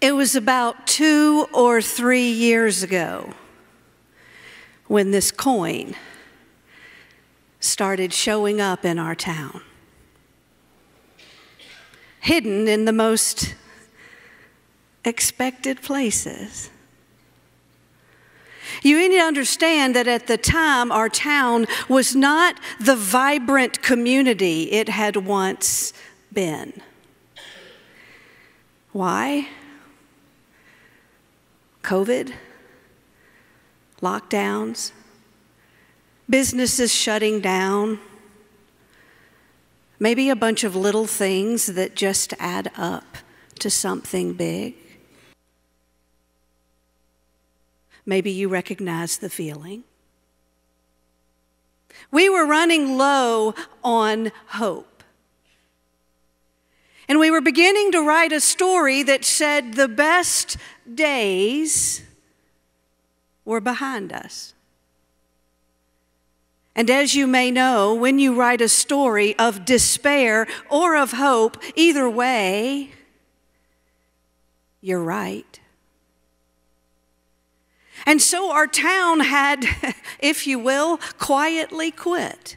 It was about two or three years ago when this coin started showing up in our town, hidden in the most expected places. You need to understand that at the time, our town was not the vibrant community it had once been. Why? COVID, lockdowns, businesses shutting down, maybe a bunch of little things that just add up to something big. Maybe you recognize the feeling. We were running low on hope. And we were beginning to write a story that said the best days were behind us. And as you may know, when you write a story of despair or of hope, either way, you're right. And so our town had, if you will, quietly quit.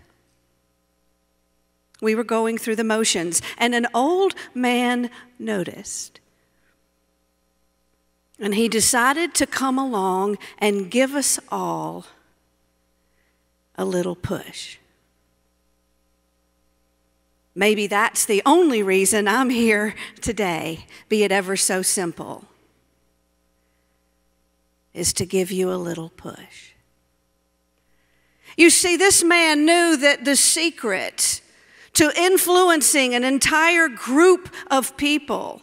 We were going through the motions, and an old man noticed. And he decided to come along and give us all a little push. Maybe that's the only reason I'm here today, be it ever so simple is to give you a little push. You see, this man knew that the secret to influencing an entire group of people,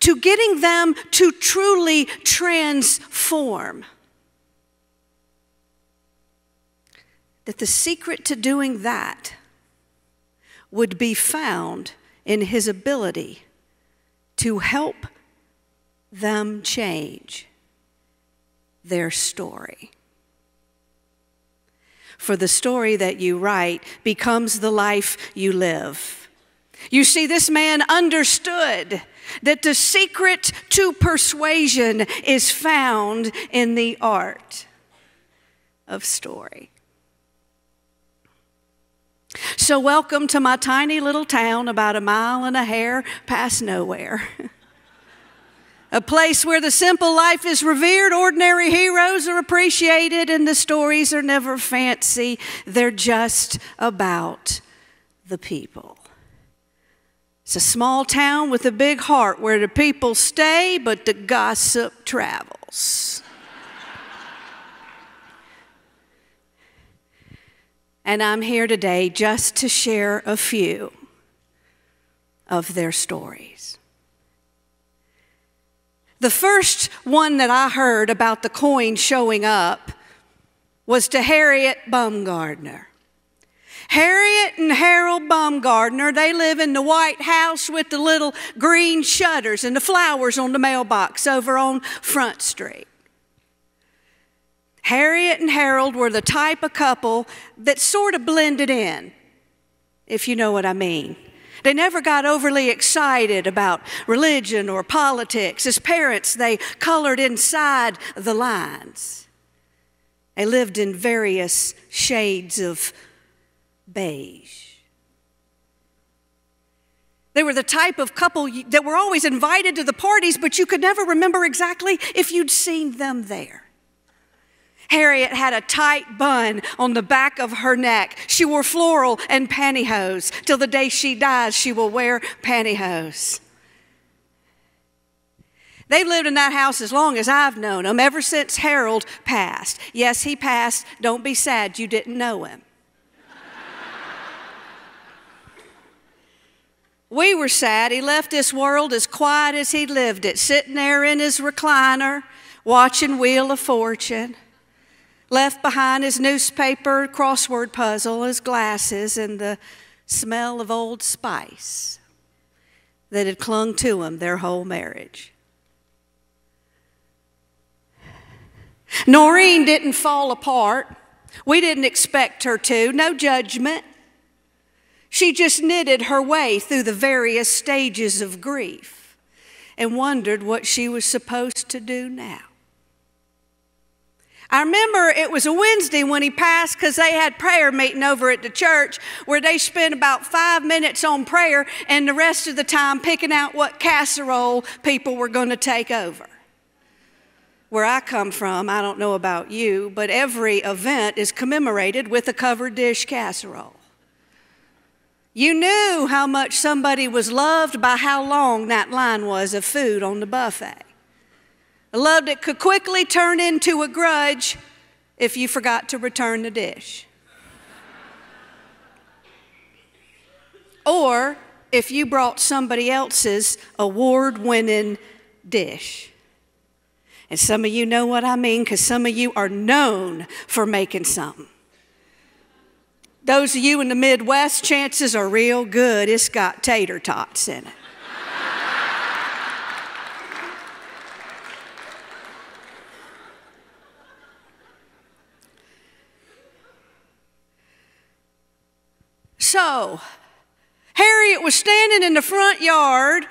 to getting them to truly transform, that the secret to doing that would be found in his ability to help them change their story. For the story that you write becomes the life you live. You see, this man understood that the secret to persuasion is found in the art of story. So, welcome to my tiny little town about a mile and a hair past nowhere. a place where the simple life is revered, ordinary heroes are appreciated, and the stories are never fancy. They're just about the people. It's a small town with a big heart where the people stay, but the gossip travels. and I'm here today just to share a few of their stories. The first one that I heard about the coin showing up was to Harriet Bumgardner. Harriet and Harold Bumgardner, they live in the White House with the little green shutters and the flowers on the mailbox over on Front Street. Harriet and Harold were the type of couple that sort of blended in, if you know what I mean. They never got overly excited about religion or politics. As parents, they colored inside the lines. They lived in various shades of beige. They were the type of couple that were always invited to the parties, but you could never remember exactly if you'd seen them there. Harriet had a tight bun on the back of her neck. She wore floral and pantyhose. Till the day she dies, she will wear pantyhose. They've lived in that house as long as I've known them, ever since Harold passed. Yes, he passed. Don't be sad you didn't know him. we were sad. He left this world as quiet as he lived it, sitting there in his recliner, watching Wheel of Fortune left behind his newspaper crossword puzzle, his glasses, and the smell of old spice that had clung to him their whole marriage. Noreen didn't fall apart. We didn't expect her to, no judgment. She just knitted her way through the various stages of grief and wondered what she was supposed to do now. I remember it was a Wednesday when he passed because they had prayer meeting over at the church where they spent about five minutes on prayer and the rest of the time picking out what casserole people were going to take over. Where I come from, I don't know about you, but every event is commemorated with a covered dish casserole. You knew how much somebody was loved by how long that line was of food on the buffet. A love that could quickly turn into a grudge if you forgot to return the dish. or if you brought somebody else's award winning dish. And some of you know what I mean because some of you are known for making something. Those of you in the Midwest, chances are real good. It's got tater tots in it. So, Harriet was standing in the front yard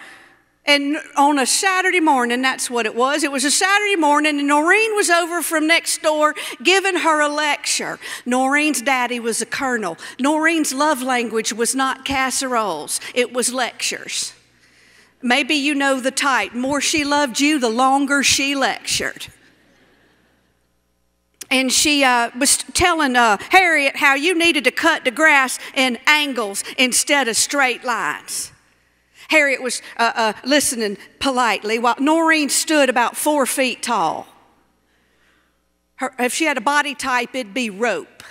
and on a Saturday morning, that's what it was. It was a Saturday morning, and Noreen was over from next door giving her a lecture. Noreen's daddy was a colonel. Noreen's love language was not casseroles, it was lectures. Maybe you know the type. More she loved you, the longer she lectured. And she uh, was telling uh, Harriet how you needed to cut the grass in angles instead of straight lines. Harriet was uh, uh, listening politely while Noreen stood about four feet tall. Her, if she had a body type, it'd be rope.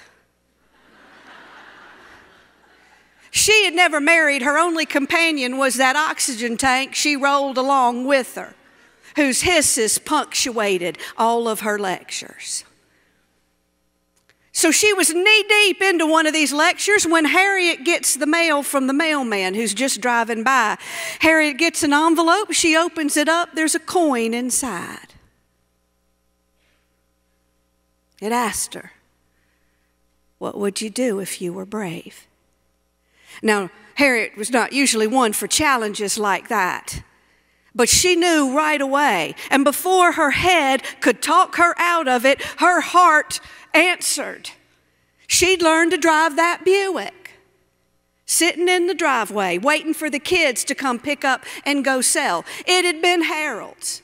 she had never married. Her only companion was that oxygen tank she rolled along with her, whose hisses punctuated all of her lectures. So she was knee deep into one of these lectures when Harriet gets the mail from the mailman who's just driving by. Harriet gets an envelope, she opens it up, there's a coin inside. It asked her, What would you do if you were brave? Now, Harriet was not usually one for challenges like that. But she knew right away. And before her head could talk her out of it, her heart answered. She'd learned to drive that Buick, sitting in the driveway, waiting for the kids to come pick up and go sell. It had been Harold's,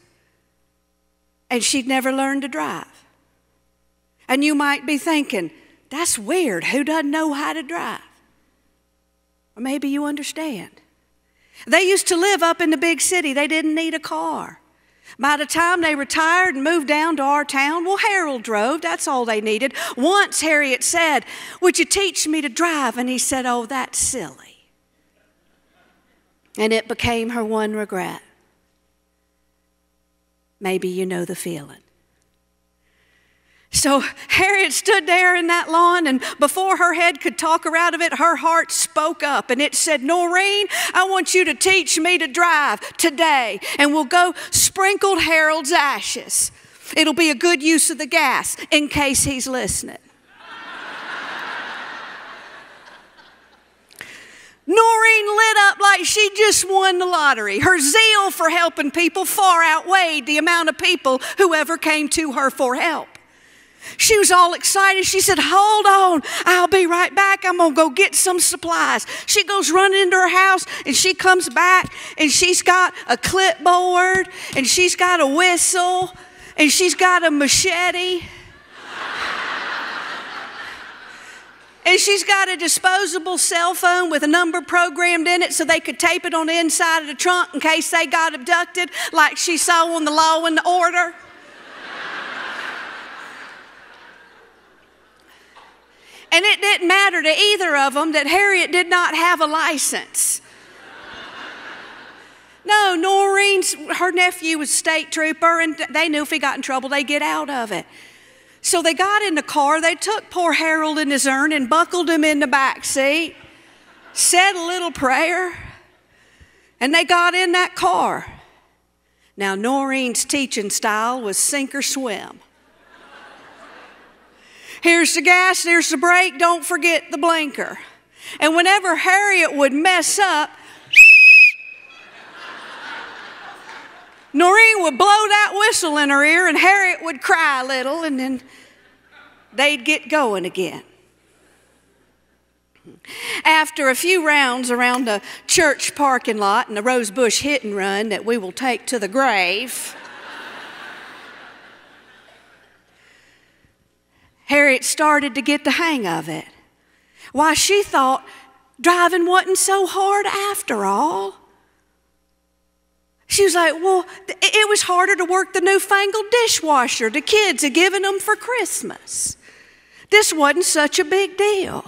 and she'd never learned to drive. And you might be thinking, that's weird. Who doesn't know how to drive? Or maybe you understand. They used to live up in the big city, they didn't need a car. By the time they retired and moved down to our town, well, Harold drove. That's all they needed. Once Harriet said, Would you teach me to drive? And he said, Oh, that's silly. And it became her one regret. Maybe you know the feeling. So Harriet stood there in that lawn, and before her head could talk her out of it, her heart spoke up and it said, Noreen, I want you to teach me to drive today, and we'll go sprinkled Harold's ashes. It'll be a good use of the gas in case he's listening. Noreen lit up like she just won the lottery. Her zeal for helping people far outweighed the amount of people who ever came to her for help. She was all excited. She said, Hold on, I'll be right back. I'm gonna go get some supplies. She goes running into her house and she comes back and she's got a clipboard and she's got a whistle and she's got a machete. And she's got a disposable cell phone with a number programmed in it so they could tape it on the inside of the trunk in case they got abducted, like she saw on the law and the order. And it didn't matter to either of them that Harriet did not have a license. No, Noreen's, her nephew was state trooper, and they knew if he got in trouble, they'd get out of it. So they got in the car, they took poor Harold in his urn and buckled him in the back seat, said a little prayer, and they got in that car. Now, Noreen's teaching style was sink or swim. Here's the gas, there's the brake, don't forget the blinker. And whenever Harriet would mess up, Noreen would blow that whistle in her ear, and Harriet would cry a little, and then they'd get going again. After a few rounds around the church parking lot and the rosebush hit and run that we will take to the grave, Harriet started to get the hang of it. Why, she thought driving wasn't so hard after all. She was like, Well, it was harder to work the newfangled dishwasher the kids had given them for Christmas. This wasn't such a big deal.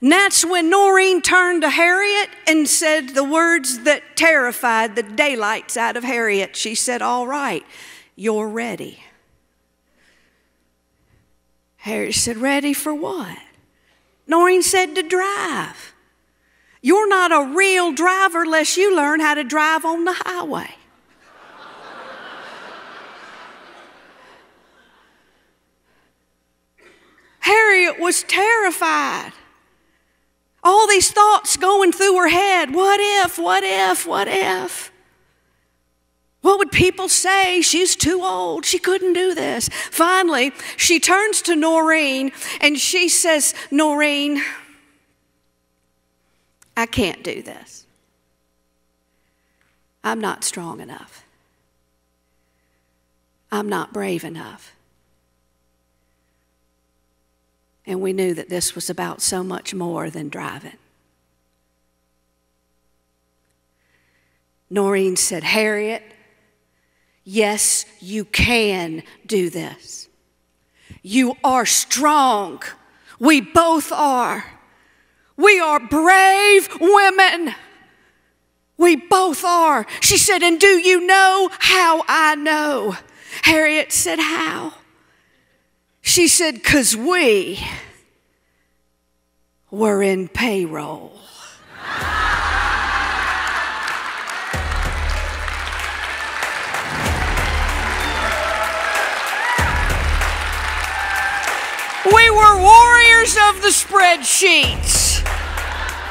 And that's when Noreen turned to Harriet and said the words that terrified the daylights out of Harriet. She said, All right, you're ready. Harriet said, Ready for what? Noreen said, To drive. You're not a real driver unless you learn how to drive on the highway. Harriet was terrified. All these thoughts going through her head what if, what if, what if? What would people say? She's too old. She couldn't do this. Finally, she turns to Noreen and she says, Noreen, I can't do this. I'm not strong enough. I'm not brave enough. And we knew that this was about so much more than driving. Noreen said, Harriet, yes, you can do this. You are strong. We both are. We are brave women. We both are. She said, And do you know how I know? Harriet said, How? She said, Because we were in payroll. We were warriors of the spreadsheets.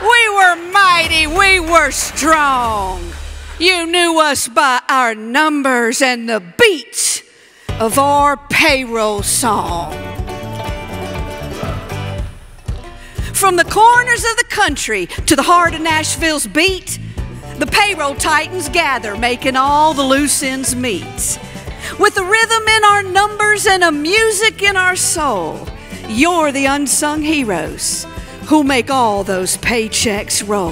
We were mighty. We were strong. You knew us by our numbers and the beats of our payroll song. From the corners of the country to the heart of Nashville's beat, the payroll titans gather, making all the loose ends meet. With a rhythm in our numbers and a music in our soul, you're the unsung heroes who make all those paychecks roll.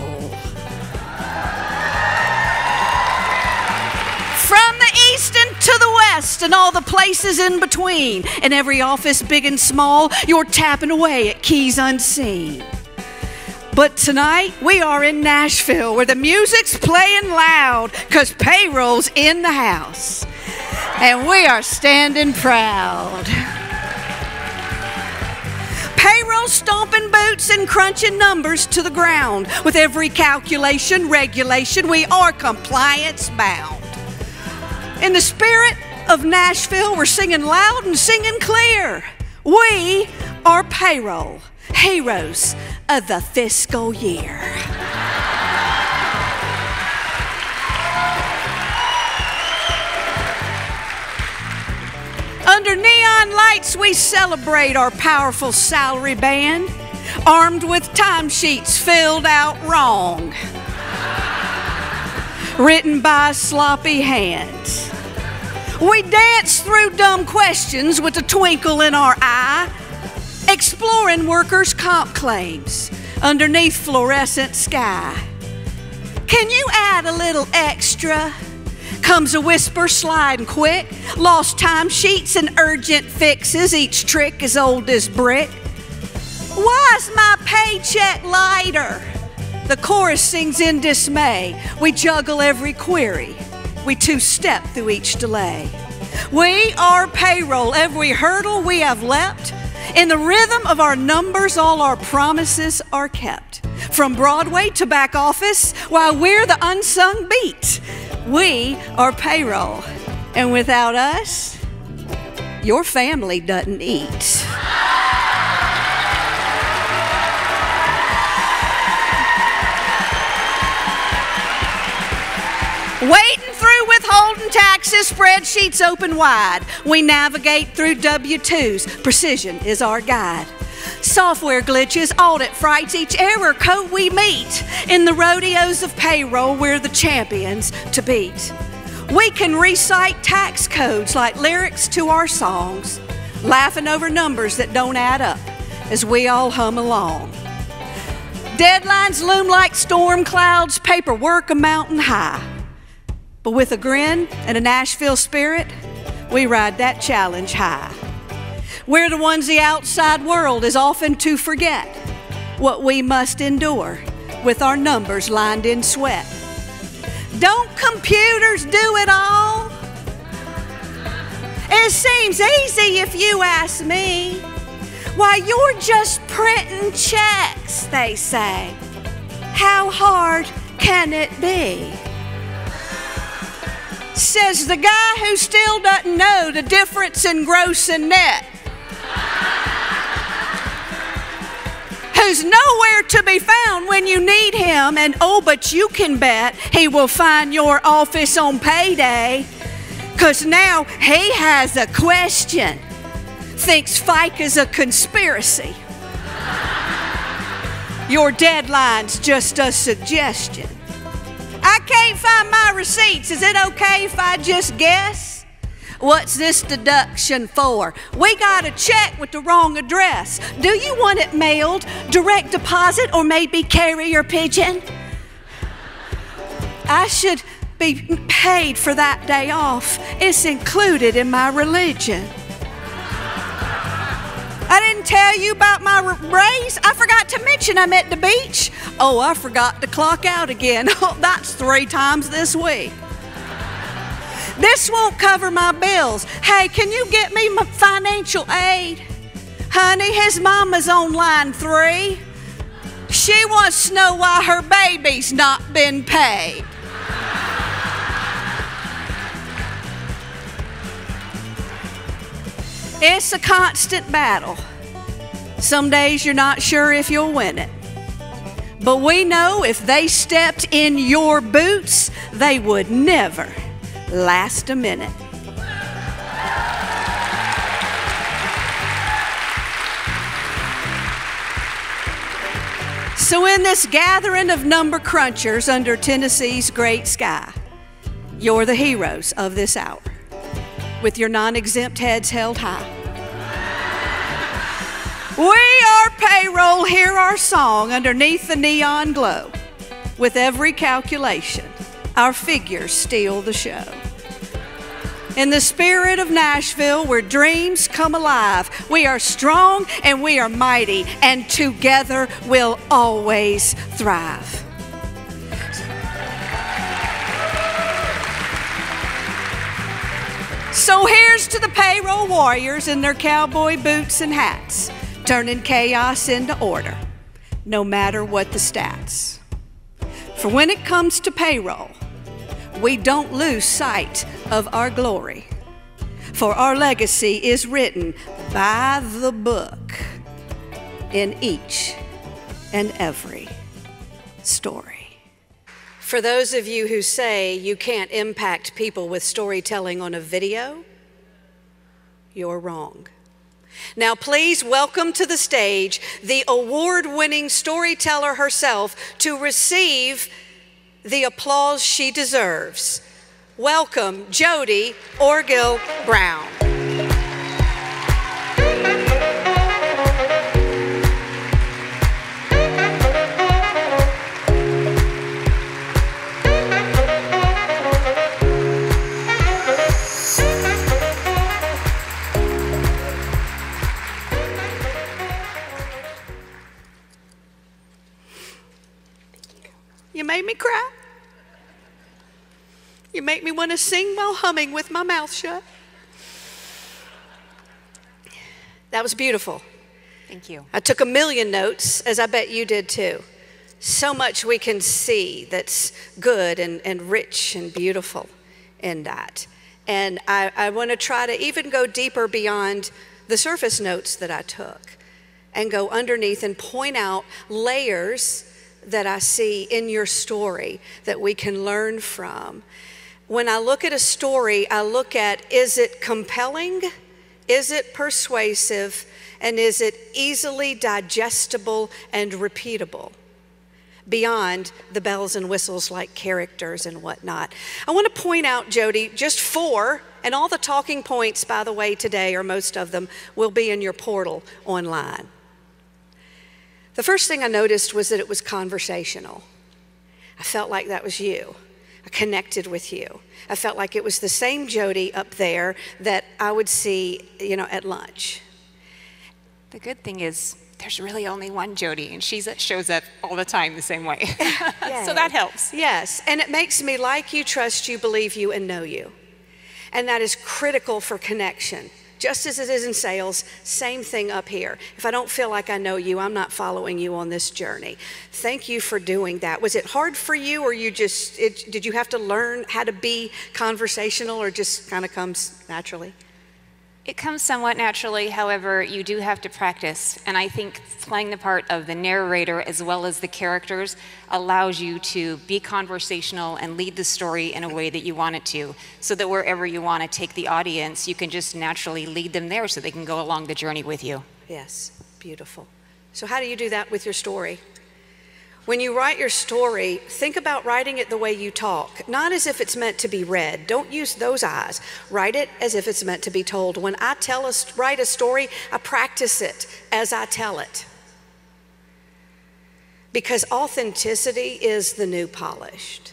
From the east and to the west and all the places in between. In every office, big and small, you're tapping away at keys unseen. But tonight, we are in Nashville where the music's playing loud because payroll's in the house. And we are standing proud. Payroll stomping boots and crunching numbers to the ground. With every calculation, regulation, we are compliance bound. In the spirit of Nashville, we're singing loud and singing clear. We are payroll, heroes of the fiscal year. Under neon lights, we celebrate our powerful salary band, armed with timesheets filled out wrong, written by sloppy hands. We dance through dumb questions with a twinkle in our eye, exploring workers' comp claims underneath fluorescent sky. Can you add a little extra? Comes a whisper sliding quick, lost time sheets and urgent fixes, each trick as old as brick. Why's my paycheck lighter? The chorus sings in dismay. We juggle every query we two step through each delay. We are payroll, every hurdle we have leapt. In the rhythm of our numbers, all our promises are kept. From Broadway to back office, while we're the unsung beat, we are payroll. And without us, your family doesn't eat. Waiting through withholding taxes, spreadsheets open wide. We navigate through W 2s. Precision is our guide. Software glitches, audit frights, each error code we meet. In the rodeos of payroll, we're the champions to beat. We can recite tax codes like lyrics to our songs, laughing over numbers that don't add up as we all hum along. Deadlines loom like storm clouds, paperwork a mountain high. But with a grin and a Nashville spirit, we ride that challenge high. We're the ones the outside world is often to forget what we must endure with our numbers lined in sweat. Don't computers do it all? It seems easy if you ask me. Why, you're just printing checks, they say. How hard can it be? Says the guy who still doesn't know the difference in gross and net. Who's nowhere to be found when you need him. And oh, but you can bet he will find your office on payday because now he has a question. Thinks FICA is a conspiracy. Your deadline's just a suggestion. I can't find my receipts. Is it okay if I just guess? What's this deduction for? We got a check with the wrong address. Do you want it mailed, direct deposit, or maybe carrier pigeon? I should be paid for that day off. It's included in my religion. I didn't tell you about my raise. I forgot to mention I'm at the beach. Oh, I forgot to clock out again. That's three times this week. This won't cover my bills. Hey, can you get me my financial aid? Honey, his mama's on line three. She wants to know why her baby's not been paid. It's a constant battle. Some days you're not sure if you'll win it. But we know if they stepped in your boots, they would never last a minute. So, in this gathering of number crunchers under Tennessee's great sky, you're the heroes of this hour, with your non exempt heads held high. We are payroll, hear our song underneath the neon glow. With every calculation, our figures steal the show. In the spirit of Nashville, where dreams come alive, we are strong and we are mighty, and together we'll always thrive. So here's to the payroll warriors in their cowboy boots and hats, turning chaos into order, no matter what the stats. For when it comes to payroll, we don't lose sight of our glory. For our legacy is written by the book in each and every story. For those of you who say you can't impact people with storytelling on a video, you're wrong. Now, please welcome to the stage the award winning storyteller herself to receive the applause she deserves. Welcome, Jody Orgill Brown. You made me cry. You make me want to sing while humming with my mouth shut. That was beautiful. Thank you. I took a million notes, as I bet you did too. So much we can see that's good and, and rich and beautiful in that. And I, I want to try to even go deeper beyond the surface notes that I took and go underneath and point out layers that I see in your story that we can learn from when I look at a story, I look at is it compelling? Is it persuasive? And is it easily digestible and repeatable? Beyond the bells and whistles like characters and whatnot. I want to point out, Jody, just four, and all the talking points, by the way, today, or most of them, will be in your portal online. The first thing I noticed was that it was conversational. I felt like that was you. Connected with you. I felt like it was the same Jody up there that I would see, you know, at lunch. The good thing is there's really only one Jody, and she shows up all the time the same way. so that helps. Yes, and it makes me like you, trust you, believe you, and know you. And that is critical for connection. Just as it is in sales, same thing up here. If I don't feel like I know you, I'm not following you on this journey. Thank you for doing that. Was it hard for you, or you just it, did you have to learn how to be conversational, or just kind of comes naturally? It comes somewhat naturally, however, you do have to practice. And I think playing the part of the narrator as well as the characters allows you to be conversational and lead the story in a way that you want it to, so that wherever you want to take the audience, you can just naturally lead them there so they can go along the journey with you. Yes, beautiful. So, how do you do that with your story? When you write your story, think about writing it the way you talk, not as if it's meant to be read. Don't use those eyes. Write it as if it's meant to be told. When I tell a, write a story, I practice it as I tell it. Because authenticity is the new polished.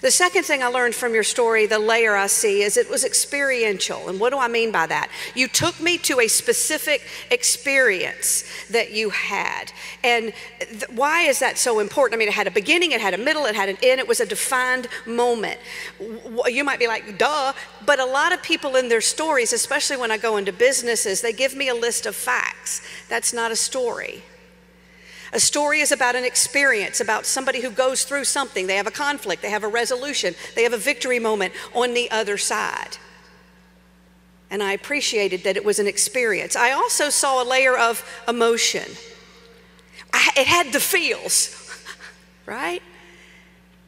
The second thing I learned from your story, the layer I see, is it was experiential. And what do I mean by that? You took me to a specific experience that you had. And th- why is that so important? I mean, it had a beginning, it had a middle, it had an end, it was a defined moment. You might be like, duh, but a lot of people in their stories, especially when I go into businesses, they give me a list of facts. That's not a story. A story is about an experience, about somebody who goes through something. They have a conflict, they have a resolution, they have a victory moment on the other side. And I appreciated that it was an experience. I also saw a layer of emotion. I, it had the feels, right?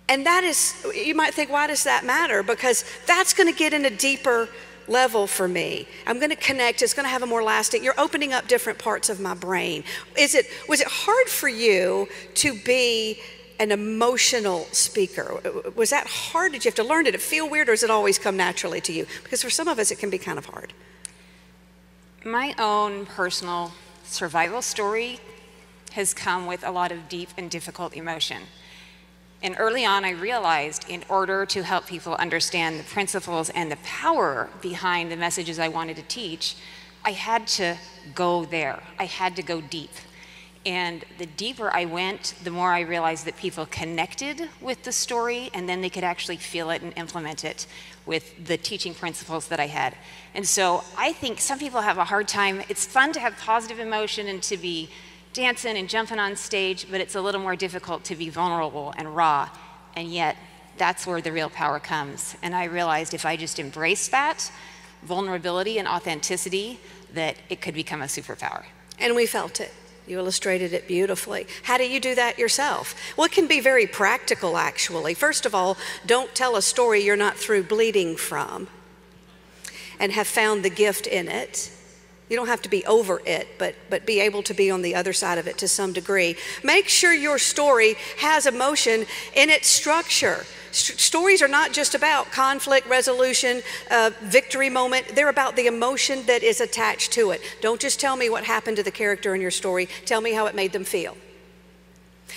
And that is, you might think, why does that matter? Because that's going to get in a deeper level for me. I'm going to connect. It's going to have a more lasting. You're opening up different parts of my brain. Is it was it hard for you to be an emotional speaker? Was that hard? Did you have to learn? Did it feel weird, or does it always come naturally to you? Because for some of us, it can be kind of hard. My own personal survival story has come with a lot of deep and difficult emotion. And early on, I realized in order to help people understand the principles and the power behind the messages I wanted to teach, I had to go there. I had to go deep. And the deeper I went, the more I realized that people connected with the story and then they could actually feel it and implement it with the teaching principles that I had. And so I think some people have a hard time. It's fun to have positive emotion and to be dancing and jumping on stage, but it's a little more difficult to be vulnerable and raw. And yet, that's where the real power comes. And I realized if I just embraced that vulnerability and authenticity, that it could become a superpower. And we felt it. You illustrated it beautifully. How do you do that yourself? Well, it can be very practical, actually. First of all, don't tell a story you're not through bleeding from and have found the gift in it. You don't have to be over it, but, but be able to be on the other side of it to some degree. Make sure your story has emotion in its structure. St- stories are not just about conflict resolution, uh, victory moment. They're about the emotion that is attached to it. Don't just tell me what happened to the character in your story, tell me how it made them feel.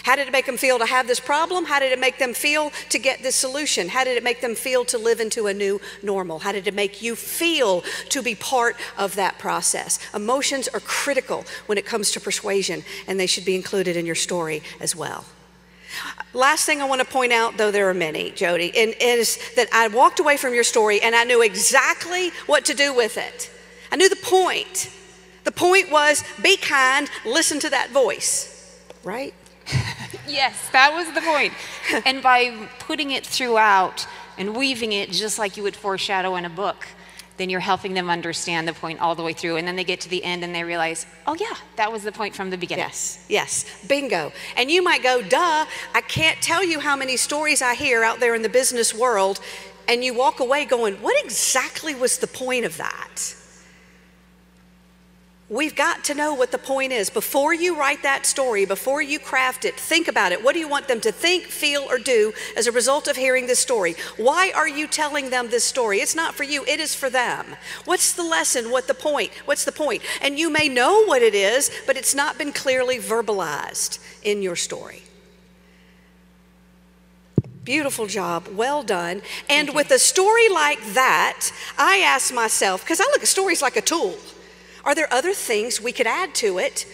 How did it make them feel to have this problem? How did it make them feel to get this solution? How did it make them feel to live into a new normal? How did it make you feel to be part of that process? Emotions are critical when it comes to persuasion, and they should be included in your story as well. Last thing I want to point out, though there are many, Jody, is that I walked away from your story and I knew exactly what to do with it. I knew the point. The point was be kind, listen to that voice, right? Yes, that was the point. and by putting it throughout and weaving it just like you would foreshadow in a book, then you're helping them understand the point all the way through. And then they get to the end and they realize, oh, yeah, that was the point from the beginning. Yes, yes, bingo. And you might go, duh, I can't tell you how many stories I hear out there in the business world. And you walk away going, what exactly was the point of that? We've got to know what the point is. Before you write that story, before you craft it, think about it. What do you want them to think, feel, or do as a result of hearing this story? Why are you telling them this story? It's not for you, it is for them. What's the lesson? What the point? What's the point? And you may know what it is, but it's not been clearly verbalized in your story. Beautiful job, well done. And with a story like that, I ask myself, because I look at stories like a tool. Are there other things we could add to it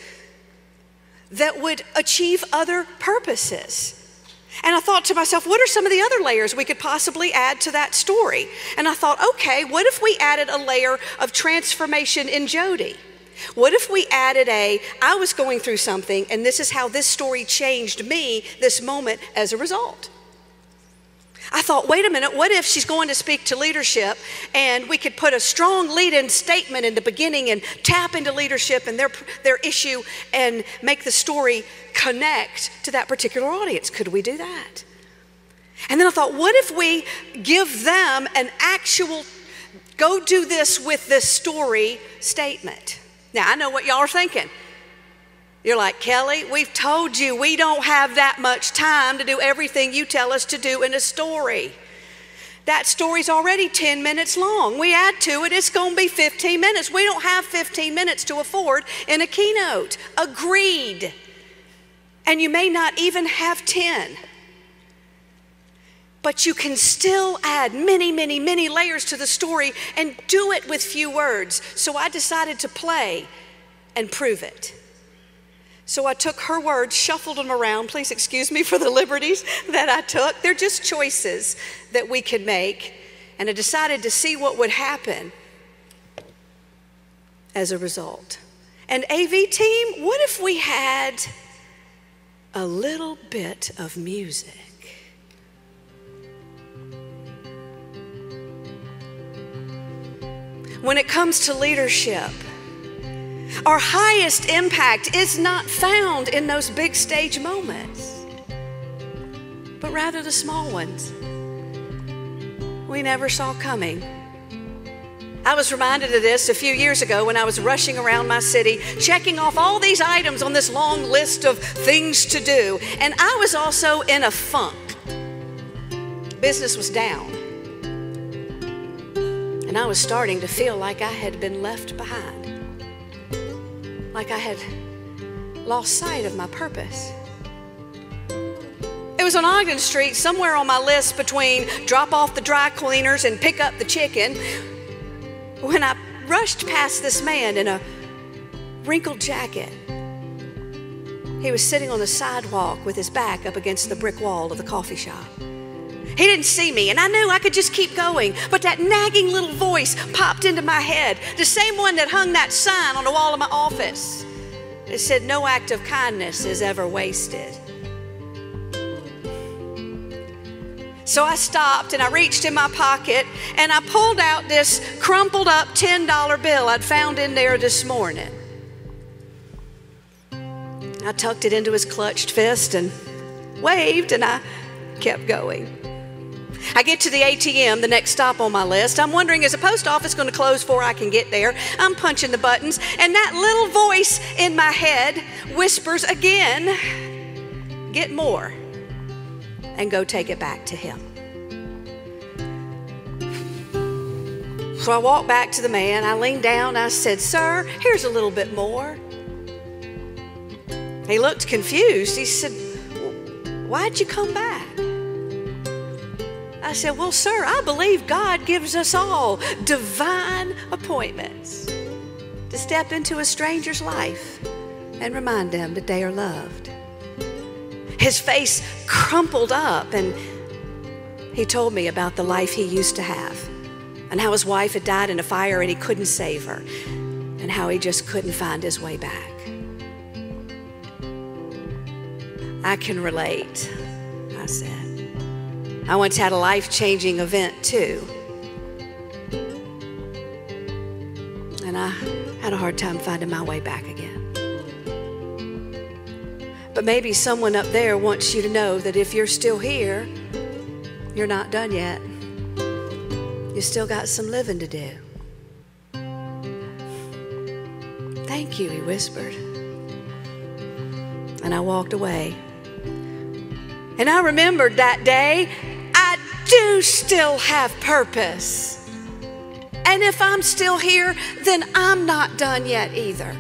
that would achieve other purposes? And I thought to myself, what are some of the other layers we could possibly add to that story? And I thought, okay, what if we added a layer of transformation in Jody? What if we added a, I was going through something, and this is how this story changed me, this moment, as a result? I thought, wait a minute, what if she's going to speak to leadership and we could put a strong lead in statement in the beginning and tap into leadership and their, their issue and make the story connect to that particular audience? Could we do that? And then I thought, what if we give them an actual, go do this with this story statement? Now, I know what y'all are thinking. You're like, Kelly, we've told you we don't have that much time to do everything you tell us to do in a story. That story's already 10 minutes long. We add to it, it's going to be 15 minutes. We don't have 15 minutes to afford in a keynote. Agreed. And you may not even have 10. But you can still add many, many, many layers to the story and do it with few words. So I decided to play and prove it. So I took her words, shuffled them around. Please excuse me for the liberties that I took. They're just choices that we can make. And I decided to see what would happen as a result. And AV team, what if we had a little bit of music? When it comes to leadership, our highest impact is not found in those big stage moments, but rather the small ones we never saw coming. I was reminded of this a few years ago when I was rushing around my city, checking off all these items on this long list of things to do. And I was also in a funk. Business was down. And I was starting to feel like I had been left behind like I had lost sight of my purpose. It was on Ogden Street, somewhere on my list between drop off the dry cleaners and pick up the chicken, when I rushed past this man in a wrinkled jacket. He was sitting on the sidewalk with his back up against the brick wall of the coffee shop. He didn't see me, and I knew I could just keep going. But that nagging little voice popped into my head, the same one that hung that sign on the wall of my office. It said, No act of kindness is ever wasted. So I stopped and I reached in my pocket and I pulled out this crumpled up $10 bill I'd found in there this morning. I tucked it into his clutched fist and waved and I kept going. I get to the ATM, the next stop on my list. I'm wondering, is the post office going to close before I can get there? I'm punching the buttons, and that little voice in my head whispers again, Get more and go take it back to him. So I walked back to the man. I leaned down. I said, Sir, here's a little bit more. He looked confused. He said, Why'd you come back? I said, Well, sir, I believe God gives us all divine appointments to step into a stranger's life and remind them that they are loved. His face crumpled up, and he told me about the life he used to have and how his wife had died in a fire and he couldn't save her, and how he just couldn't find his way back. I can relate, I said. I once had a life changing event too. and I had a hard time finding my way back again. But maybe someone up there wants you to know that if you're still here, you're not done yet. You still got some living to do. Thank you, he whispered. And I walked away. And I remembered that day do still have purpose. And if I'm still here, then I'm not done yet either.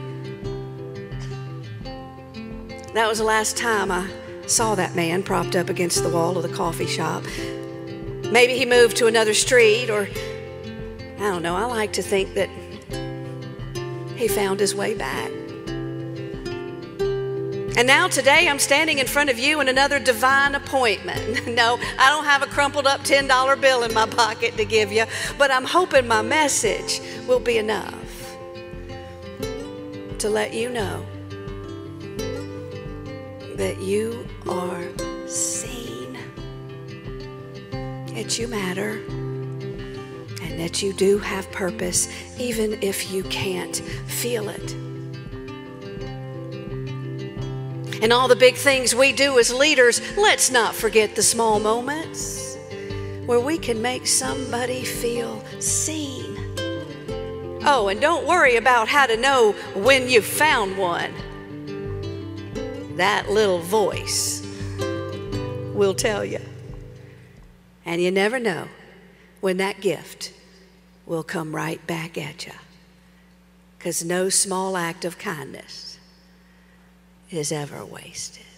That was the last time I saw that man propped up against the wall of the coffee shop. Maybe he moved to another street, or I don't know. I like to think that he found his way back. And now today I'm standing in front of you in another divine appointment. no, I don't have a crumpled up $10 bill in my pocket to give you, but I'm hoping my message will be enough to let you know that you are seen, that you matter, and that you do have purpose, even if you can't feel it. And all the big things we do as leaders, let's not forget the small moments where we can make somebody feel seen. Oh, and don't worry about how to know when you've found one that little voice will tell you. And you never know when that gift will come right back at you. Because no small act of kindness is ever wasted.